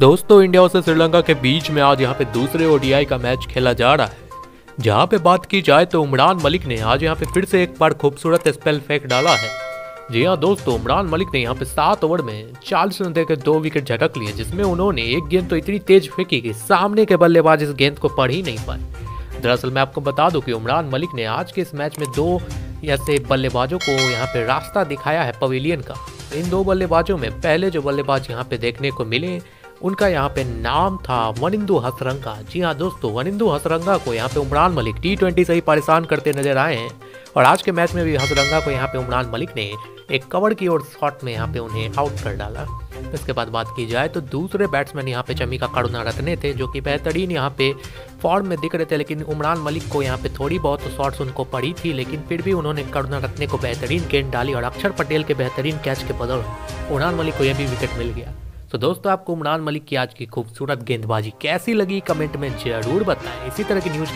दोस्तों, इंडिया और श्रीलंका के बीच में आज यहाँ पे दूसरे ओडीआई का मैच खेला जा रहा है। जहाँ पे बात की जाए तो उमरान मलिक ने आज यहाँ पे फिर से एक बार खूबसूरत स्पेल फेंक डाला है। जी हाँ दोस्तों, उमरान मलिक ने यहाँ पे सात ओवर में चालीस रन देकर दो विकेट झटक लिए, जिसमें उन्होंने एक गेंद तो इतनी तेज फेंकी कि सामने के बल्लेबाज इस गेंद को पढ़ ही नहीं पाए। दरअसल मैं आपको बता दूँ कि उमरान मलिक ने आज के इस मैच में दो ऐसे बल्लेबाजों को यहाँ पे रास्ता दिखाया है पवेलियन का। इन दो बल्लेबाजों में पहले जो बल्लेबाज यहाँ पे देखने को मिले उनका यहाँ पे नाम था वनिंदु हसरंगा। जी हाँ दोस्तों, वनिंदु हसरंगा को यहाँ पे उमरान मलिक टी ट्वेंटी से ही परेशान करते नज़र आए हैं। और आज के मैच में भी हसरंगा को यहाँ पे उमरान मलिक ने एक कवर की ओर शॉट में यहाँ पे उन्हें आउट कर डाला। इसके बाद बात की जाए तो दूसरे बैट्समैन यहाँ पे चमी का करुणा रत्ने थे, जो कि बेहतरीन यहाँ पे फॉर्म में दिख रहे थे, लेकिन उमरान मलिक को यहाँ पे थोड़ी बहुत शॉट्स उनको पड़ी थी, लेकिन फिर भी उन्होंने करुणा रत्ने को बेहतरीन गेंद डाली और अक्षर पटेल के बेहतरीन कैच के बदल उमरान मलिक को यह भी विकेट मिल गया। तो दोस्तों, आपको उमरान मलिक की आज की खूबसूरत गेंदबाजी कैसी लगी? कमेंट में ज़रूर बताएँ। इसी तरह की न्यूज़